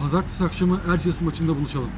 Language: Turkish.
Pazartesi akşamı Erciyes maçında buluşalım.